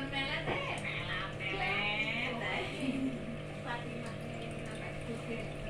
Bukan melet melet melet. Fatimah ini.